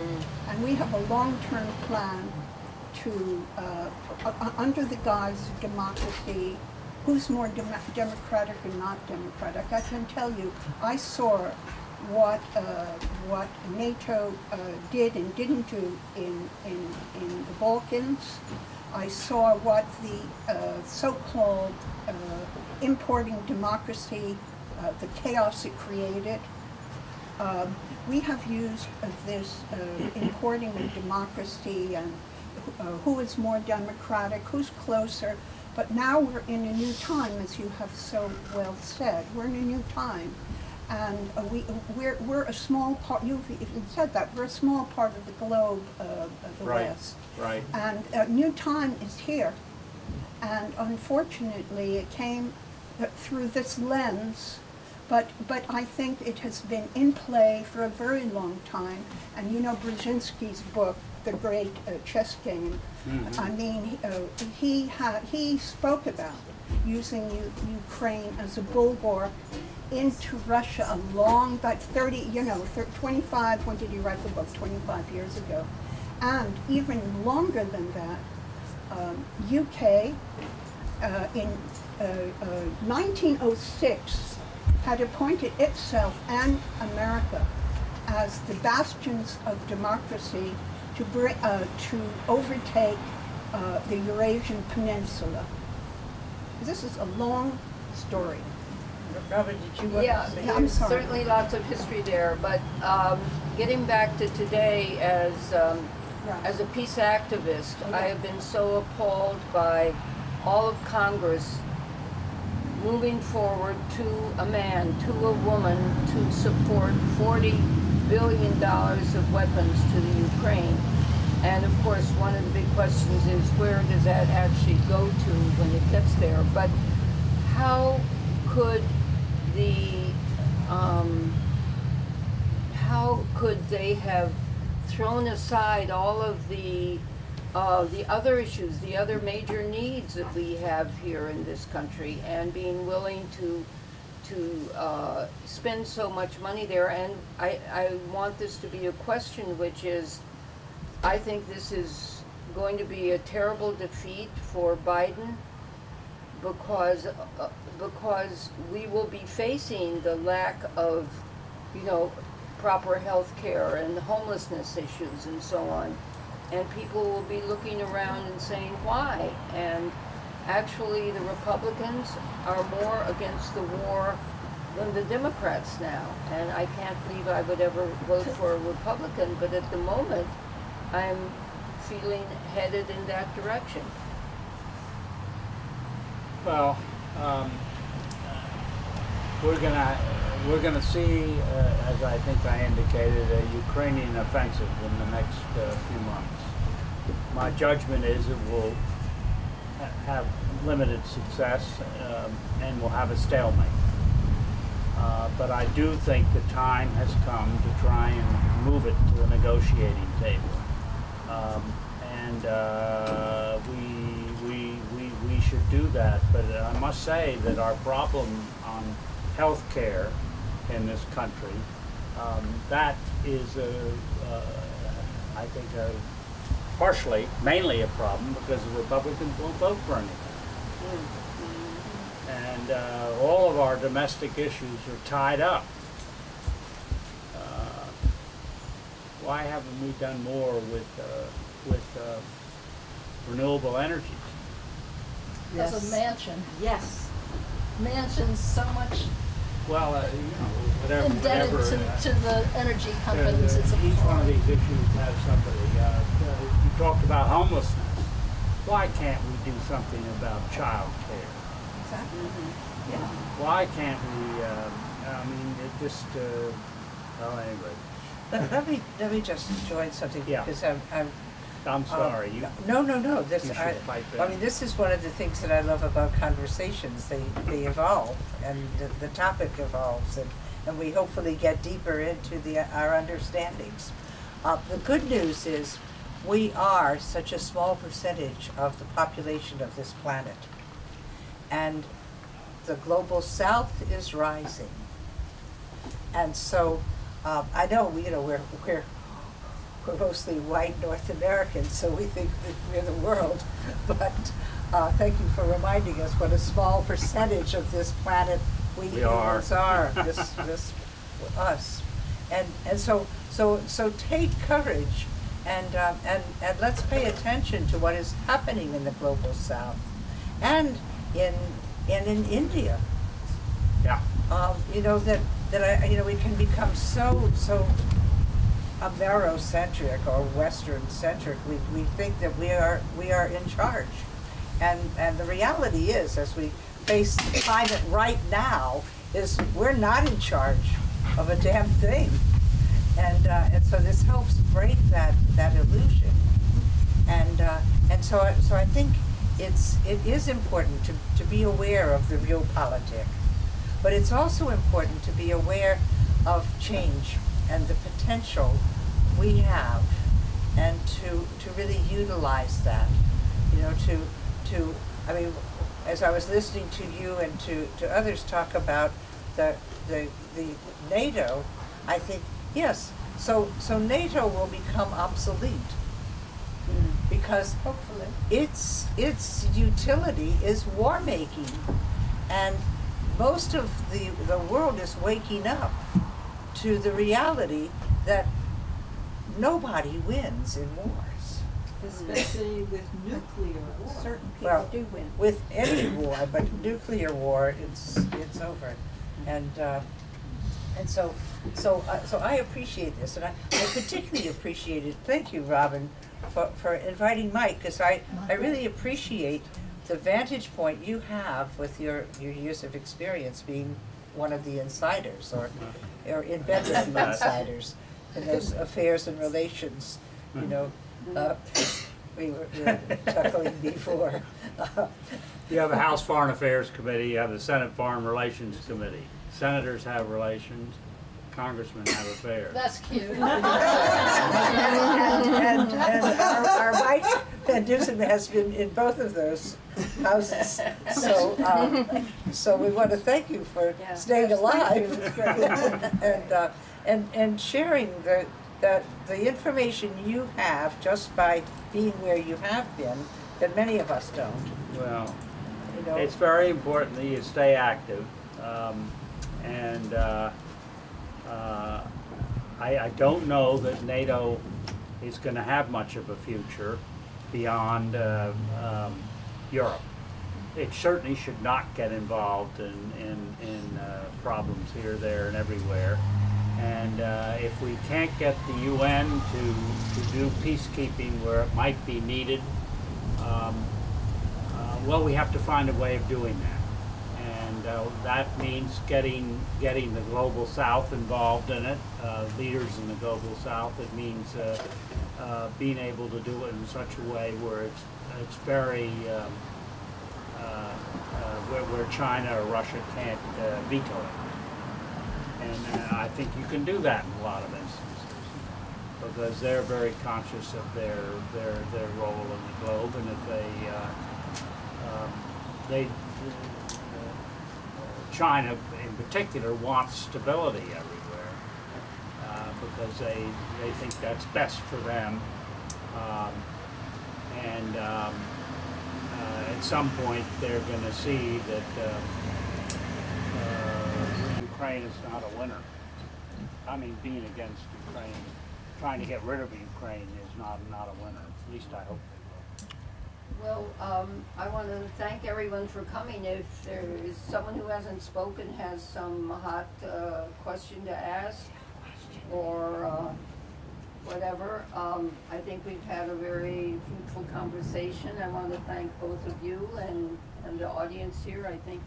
And we have a long-term plan to, uh, under the guise of democracy, who's more dem- democratic and not democratic. I can tell you, I saw what uh, what NATO uh, did and didn't do in, in, in the Balkans. I saw what the uh, so-called uh, importing democracy, uh, the chaos it created. Um, we have used uh, this importing of democracy and who is more democratic, who's closer. But now we're in a new time, as you have so well said. We're in a new time. And uh, we, we're, we're a small part, you've even said that, we're a small part of the globe uh, of the Right. West. Right. And a new time is here. And unfortunately, it came uh, through this lens, but, but I think it has been in play for a very long time. And you know Brzezinski's book, The Great uh, Chess Game. I mean, uh, he, had, he spoke about using U- Ukraine as a bulwark into Russia a long, like 30, you know, thir- 25, when did he write the book? 25 years ago. And even longer than that, um, UK uh, in uh, uh, 1906 had appointed itself and America as the bastions of democracy to, bring, uh, to overtake uh, the Eurasian Peninsula. This is a long story. Robert, did you want Yeah, to say? I'm sorry. certainly lots of history there, but um, getting back to today as um, Right. as a peace activist, I have been so appalled by all of Congress moving forward to a man, to a woman, to support 40 billion dollars of weapons to the Ukraine. And of course, one of the big questions is where does that actually go to when it gets there? But how could the um, how could they have thrown aside all of the uh, the other issues, the other major needs that we have here in this country, and being willing to to uh, spend so much money there? And I, I want this to be a question, which is, I think this is going to be a terrible defeat for Biden because uh, because we will be facing the lack of you know proper health care and homelessness issues and so on and people will be looking around and saying why and actually the republicans are more against the war than the democrats now and i can't believe i would ever vote for a republican but at the moment i'm feeling headed in that direction Well, um, we're gonna, we're gonna see, uh, as I think I indicated, a Ukrainian offensive in the next uh, few months. My judgment is it will have limited success um, and will have a stalemate. Uh, but I do think the time has come to try and move it to the negotiating table. Um, and uh, we, we, we, we should do that. But I must say that our problem on health care in this country, um, that is, a, uh, I think, a, partially, mainly a problem because the Republicans won't vote for anything. And uh, all of our domestic issues are tied up. Uh, why haven't we done more with, uh, with uh, renewable energies? As Yes. a Manchin, Yes. Manchin's so much Well, uh, you know, whatever, indebted whatever. to, uh, to the energy uh, companies, it's Each one of these issues has somebody, uh, uh, you talked about homelessness. Why can't we do something about child care? Exactly. Yeah. Why can't we, uh, I mean, it just, uh, well, anyway, Let, let me, let me just join something, Yeah. because I'm, I'm. I'm um, sorry, you, No, no, no, this, you should I, pipe I in. mean, this is one of the things that I love about conversations, they, they evolve, and the, the topic evolves, and, and we hopefully get deeper into the, our understandings. Uh, the good news is, we are such a small percentage of the population of this planet. And the global south is rising. And so, um, I know, we- you know, we're, we're, we're mostly white North Americans, so we think that we're the world. *laughs* But, uh, thank you for reminding us what a small percentage of this planet we We are. humans are, this, this, us. And, and so, so, so take courage and, um, and, and let's pay attention to what is happening in the global south and in, and in India yeah. um, you know, that, that I, you know, we can become so, so Amerocentric or Western centric. We, we think that we are, we are in charge. And, and the reality is, as we face the climate right now, is we're not in charge of a damn thing. And, uh, and so this helps break that, that illusion. And, uh, and so, I- so I think it's, it is important to, to be aware of the realpolitik. But it's also important to be aware of change and the potential we have and to, to really utilize that. You know, to, to, I mean, as I was listening to you and to, to others talk about the, the, the NATO, I think, yes, so, so NATO will become obsolete. Because Hopefully. its its utility is war making and most of the the world is waking up to the reality that nobody wins in wars Especially with nuclear war. Certain Well, people do win. with any war but nuclear war it's it's over and uh, and so so uh, so I appreciate this and I, I particularly appreciate it thank you Robin for, for inviting Mike because I, I really appreciate the vantage point you have with your, your years of experience being one of the insiders or, or embedded in the *laughs* insiders in those affairs and relations, you know. Uh, we were, we were chuckling before. *laughs* You have a House Foreign Affairs Committee, you have the Senate Foreign Relations Committee. Senators have relations, congressmen have affairs. That's cute. *laughs* and, and, and our, our Mike Van Dusen has been in both of those houses. So, um, so we want to thank you for Yeah. staying Yes, alive *laughs* and, uh, and, and sharing the, the, the information you have just by being where you have been that many of us don't, Well, you know. it's very important that you stay active. Um, and uh, uh, I, I don't know that NATO is going to have much of a future beyond uh, um, Europe. It certainly should not get involved in, in, in uh, problems here, there, and everywhere. And uh, if we can't get the UN to, to do peacekeeping where it might be needed, um, uh, well, we have to find a way of doing that. Uh, that means getting, getting the global south involved in it, uh, leaders in the global south. It means uh, uh, being able to do it in such a way where it's, it's very, um, uh, uh, where, where China or Russia can't veto it. And I think you can do that in a lot of instances because they're very conscious of their their their role in the globe, and if they um, they China in particular wants stability everywhere uh, because they they think that's best for them, um, and um, uh, at some point they're going to see that. Uh, uh, Ukraine is not a winner. I mean, being against Ukraine, trying to get rid of Ukraine is not, not a winner. At least I hope Well, um, I want to thank everyone for coming. If there is someone who hasn't spoken, has some hot, uh, question to ask, or, uh, whatever, um, I think we've had a very fruitful conversation. I want to thank both of you and, and the audience here. I think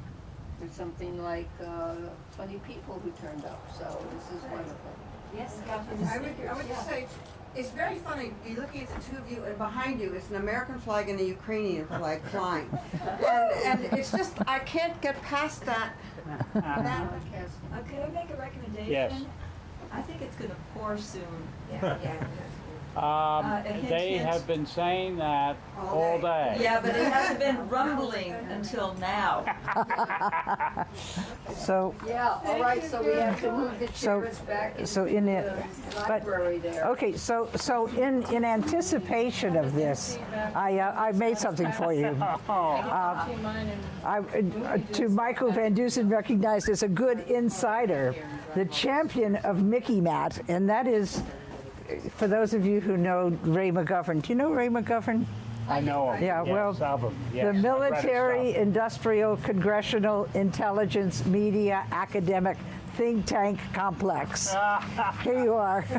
there's something like, uh, twenty people who turned up, so this is wonderful. Yes, I would, I would just say, it's very funny, you're looking at the two of you, and behind you is an American flag and a Ukrainian flag *laughs* flying. And, and it's just, I can't get past that, that, *laughs* Uh, could I make a recommendation? Yes. I think it's gonna pour soon. yeah, yeah. Um, Uh, they hint. have been saying that All all day. day. Yeah, but it hasn't been rumbling until now. *laughs* So, Yeah, all right, so we have to move the So- chairs back into so in it- the but- library there. Okay, so, so in, in anticipation of this, I, uh, I made something for you. *laughs* Uh, I, uh, to Michael Van Dusen, recognized as a good insider, the champion of MICIMATT, and that is, for those of you who know Ray McGovern, do you know Ray McGovern? I know him. Yeah, well, yes, of 'em. Yes, the I've read his military, stuff. industrial, congressional, intelligence, media, academic think tank complex. *laughs* Here you are. *laughs*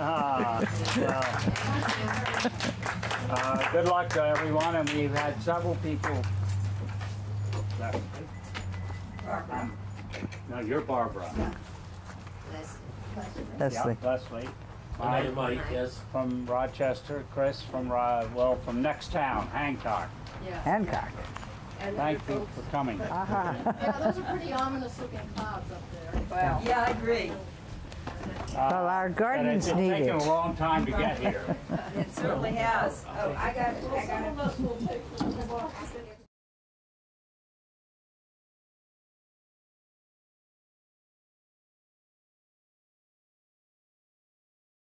Ah, well. Uh, good luck to everyone, and we've had several people. No, you're Barbara. Leslie. Yeah, Leslie. Hi, Mike Mike, yes. from Rochester, Chris from, Ro- well, from next town, Hancock. Yeah. Hancock. And Thank you folks. for coming. Uh-huh. Yeah, those are pretty ominous looking clouds up there. Wow. Yeah, I agree. Well, our gardens And need it's taken a long time to get here. *laughs* It certainly has. Oh, I got, I got Some of us will take.